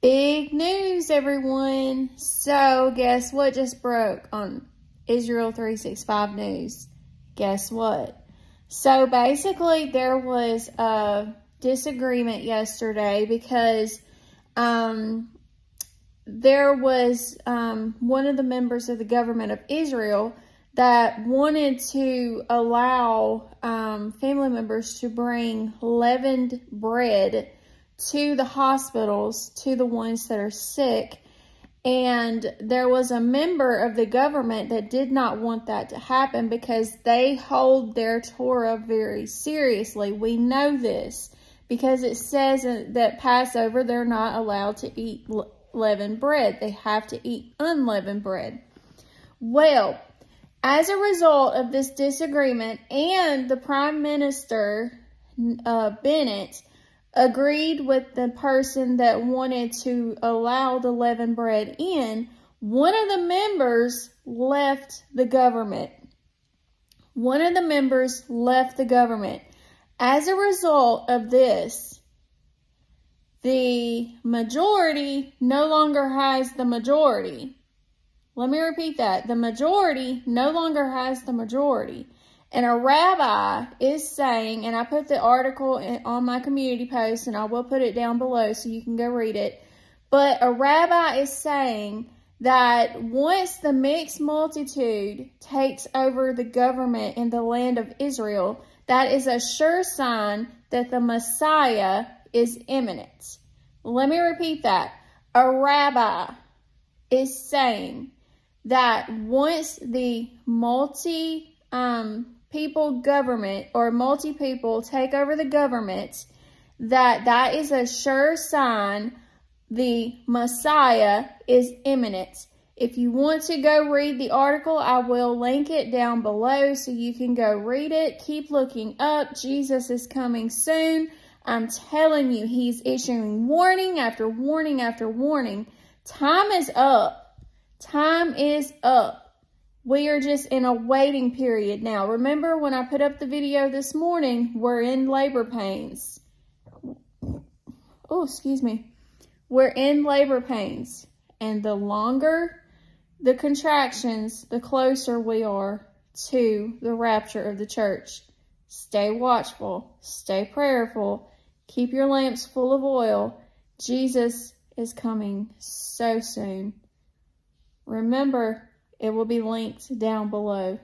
Big news, everyone. So, guess what just broke on Israel 365 News? Guess what? So, basically, there was a disagreement yesterday because um, there was um, one of the members of the government of Israel that wanted to allow um, family members to bring leavened bread to the hospitals, to the ones that are sick. And there was a member of the government that did not want that to happen because they hold their Torah very seriously. We know this because it says that Passover, they're not allowed to eat leavened bread. They have to eat unleavened bread. Well, as a result of this disagreement and the Prime Minister, uh, Bennett, agreed with the person that wanted to allow the leavened bread in, one of the members left the government. One of the members left the government. As a result of this, the majority no longer has the majority. Let me repeat that. The majority no longer has the majority. And a rabbi is saying, and I put the article on my community post and I will put it down below so you can go read it. But a rabbi is saying that once the mixed multitude takes over the government in the land of Israel, that is a sure sign that the Messiah is imminent. Let me repeat that. A rabbi is saying that once the multi um, people government or multi people take over the government, that that is a sure sign the Messiah is imminent. If you want to go read the article, I will link it down below so you can go read it. Keep looking up. Jesus is coming soon. I'm telling you, he's issuing warning after warning after warning. Time is up. Time is up. We are just in a waiting period now. Remember when I put up the video this morning, we're in labor pains. Oh, excuse me. We're in labor pains. And the longer the contractions, the closer we are to the rapture of the church. Stay watchful. Stay prayerful. Keep your lamps full of oil. Jesus is coming so soon. Remember, it will be linked down below.